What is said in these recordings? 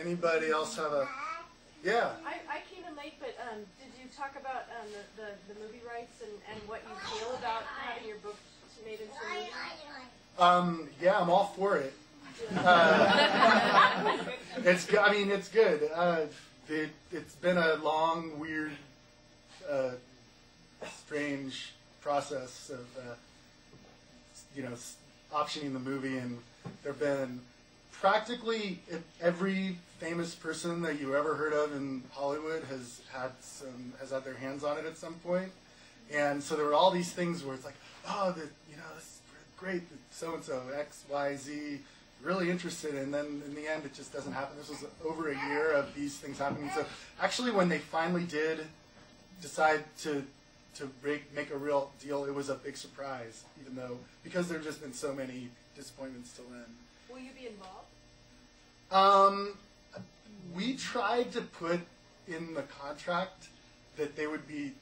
Anybody else have a? Yeah. I, I came in late, but um, did you talk about um, the, the, the movie rights and, and what you feel about having your book made into a movie? Um, yeah, I'm all for it. Uh, it's. I mean, it's good. Uh, it, it's been a long, weird, uh, strange process of, uh, you know, optioning the movie, and there've been practically every famous person that you ever heard of in Hollywood has had some has had their hands on it at some point. And so there were all these things where it's like, oh, the, you know, this is great, so and so, X, Y, Z, really interested. And then in the end, it just doesn't happen. This was over a year of these things happening. So actually, when they finally did decide to to make, a real deal, it was a big surprise, even though because there have just been so many disappointments till then. Will you be involved? Um, we tried to put in the contract that they would be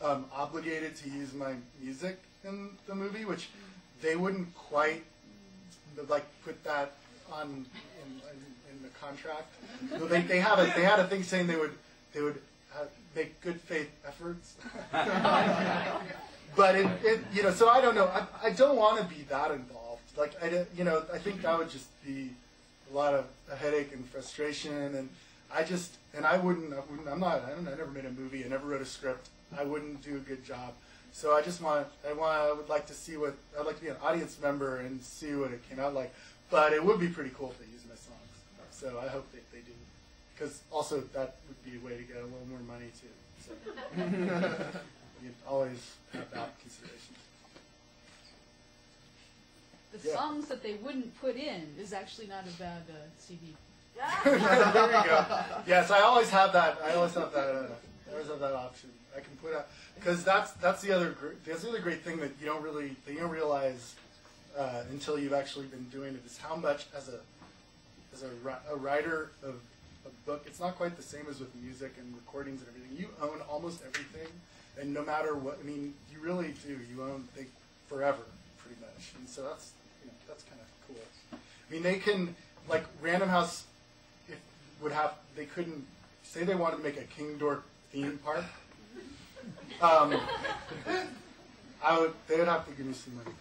um, obligated to use my music in the movie, which they wouldn't quite like put that on in, in, in the contract. So they, they have a they had a thing saying they would they would uh, make good faith efforts. but it, it you know so I don't know I, I don't want to be that involved. Like I you know I think that would just be a lot of a headache and frustration and I just and I wouldn't, I wouldn't I'm not I, don't, I never made a movie I never wrote a script I wouldn't do a good job. So I just want I want I would like to see what I'd like to be an audience member and see what it came out like but it would be pretty cool if they use my songs. So I hope that they do because also that would be a way to get a little more money too so. You always have that consideration The Yeah. songs that they wouldn't put in is actually not a bad uh, CD. there we go. Yes, I always have that. I always have that. Uh, I always have that option. I can put out because that's that's the other gr- that's the other great thing that you don't really that you don't realize uh, until you've actually been doing it is how much as a as a, a writer of a book. It's not quite the same as with music and recordings and everything. You own almost everything, and no matter what, I mean, you really do. You own they forever, pretty much. And so that's you know, that's kind of cool. I mean, they can like Random House if would have they couldn't say they wanted to make a King Dork theme park. Um, I would they would have to give me some money.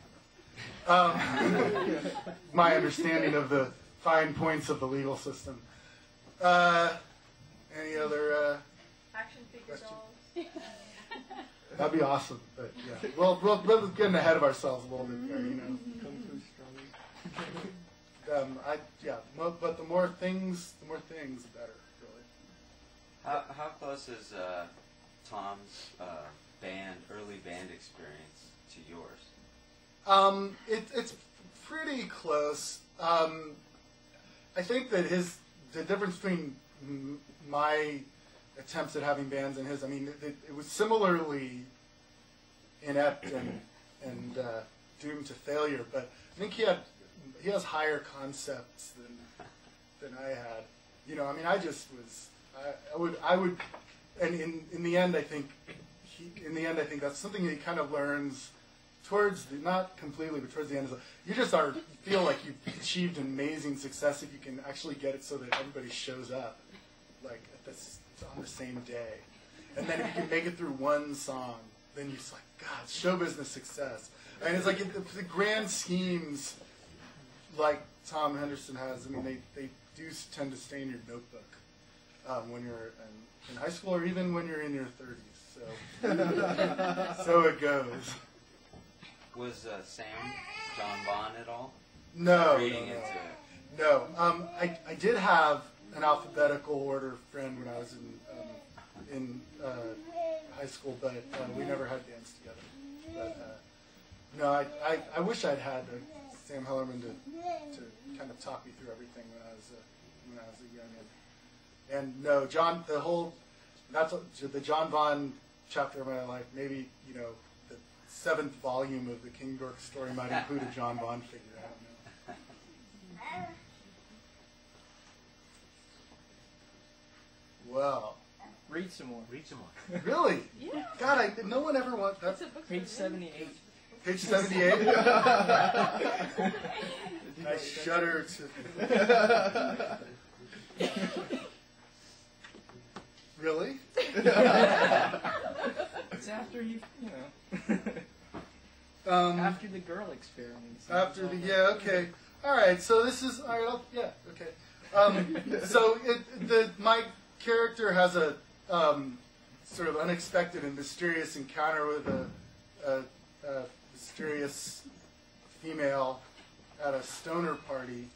Um, my understanding of the fine points of the legal system. Uh, any other? Uh, Action figure Question. dolls. that'd be awesome. But yeah, well, getting ahead of ourselves a little bit there, you know. Um, I yeah, but the more things, the more things, the better, really. How, how close is uh, Tom's uh, band, early band experience to yours? Um, it, it's pretty close. Um, I think that his the difference between my attempts at having bands and his, I mean, it, it was similarly inept and and uh, doomed to failure. But I think he had he has higher concepts than than I had. You know, I mean, I just was I, I would I would, and in in the end, I think he in the end, I think that's something that he kind of learns towards the, not completely, but towards the end, is like, you just are feel like you've achieved amazing success if you can actually get it so that everybody shows up, like at this on the same day, and then if you can make it through one song, then you're just like, God, show business success. And it's like it, the, the grand schemes, like Tom Henderson has. I mean, they they do tend to stay in your notebook um, when you're in, in high school or even when you're in your 30s. So so it goes. Was uh, Sam John Bond at all? No, Reading no, no. into it. No, um, I, I did have an alphabetical order friend when I was in um, in uh, high school, but uh, we never had bands together. But uh, no, I, I, I wish I'd had uh, Sam Hellerman to, to kind of talk me through everything when I was uh, when I was a youngin. And no, John, the whole that's what- the John Vaughn chapter of my life. Maybe you know the seventh volume of the King Dork story might include a John Vaughn figure. I don't know. Well, Read some more. Read some more. really? Yeah. God, I no one ever wants It's that's Page 78. Page 78. I shudder to. really? it's after you, you know. Um, after the girl experience. After the, yeah, okay. All right, so this is, all right, I'll, yeah, okay. Um, so it, the, my character has a um, sort of unexpected and mysterious encounter with a, a, a mysterious female at a stoner party,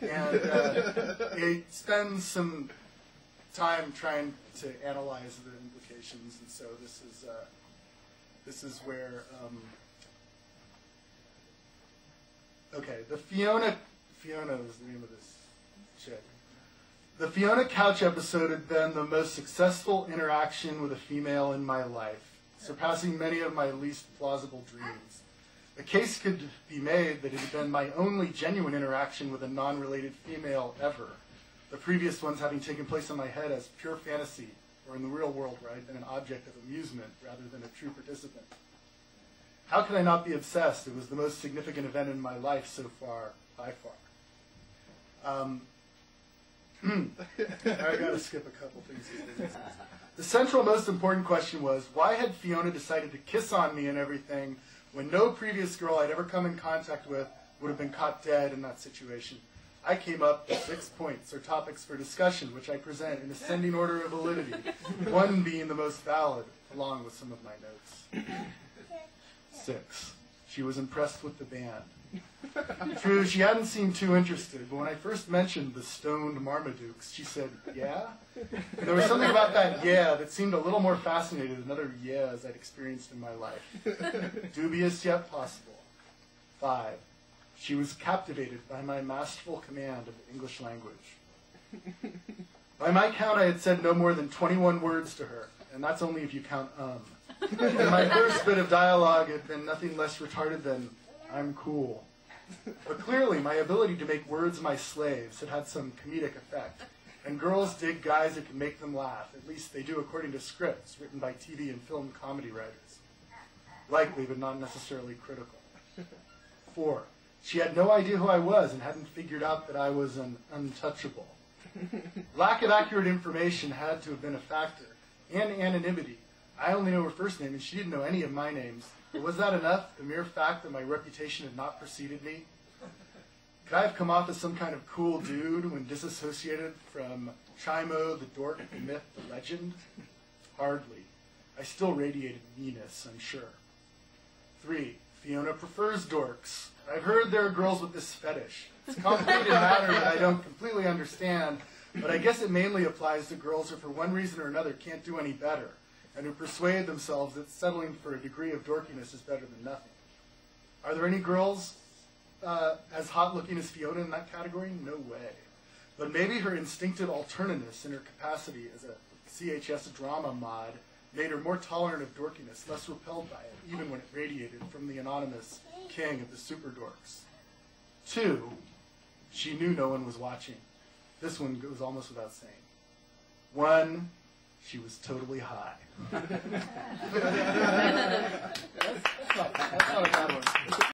and uh, he spends some time trying to analyze the implications, and so this is uh, this is where. Um, Okay, the Fiona Fiona is the name of this chick. The Fiona Couch episode had been the most successful interaction with a female in my life, surpassing many of my least plausible dreams. The case could be made that it had been my only genuine interaction with a non-related female ever. The previous ones having taken place in my head as pure fantasy, or in the real world where I'd been an object of amusement rather than a true participant. How could I not be obsessed? It was the most significant event in my life so far, by far. Um, Mm. I gotta skip a couple things. The central, most important question was why had Fiona decided to kiss on me and everything when no previous girl I'd ever come in contact with would have been caught dead in that situation? I came up with six points or topics for discussion, which I present in ascending order of validity, one being the most valid, along with some of my notes. Six. She was impressed with the band. True, she hadn't seemed too interested, but when I first mentioned the stoned Marmadukes, she said, Yeah? And there was something about that yeah that seemed a little more fascinated than other yeahs I'd experienced in my life. Dubious yet possible. Five. She was captivated by my masterful command of the English language. By my count, I had said no more than 21 words to her, and that's only if you count um. And my first bit of dialogue had been nothing less retarded than, I'm cool. But clearly, my ability to make words my slaves had had some comedic effect. And girls dig guys that can make them laugh. At least they do according to scripts written by TV and film comedy writers. Likely, but not necessarily critical. Four, she had no idea who I was and hadn't figured out that I was an untouchable. Lack of accurate information had to have been a factor, and anonymity. I only know her first name, and she didn't know any of my names. But was that enough? The mere fact that my reputation had not preceded me? Could I have come off as some kind of cool dude when disassociated from Chimo, the dork, the myth, the legend? Hardly. I still radiated meanness, I'm sure. Three, Fiona prefers dorks. I've heard there are girls with this fetish. It's a complicated matter that I don't completely understand, but I guess it mainly applies to girls who, for one reason or another, can't do any better, and who persuade themselves that settling for a degree of dorkiness is better than nothing. Are there any girls uh, as hot looking as Fiona in that category? No way. But maybe her instinctive alternativeness in her capacity as a CHS drama mod made her more tolerant of dorkiness, less repelled by it, even when it radiated from the anonymous king of the super dorks. Two, she knew no one was watching. This one goes almost without saying. One, she was totally high. that's, not, that's not a bad one.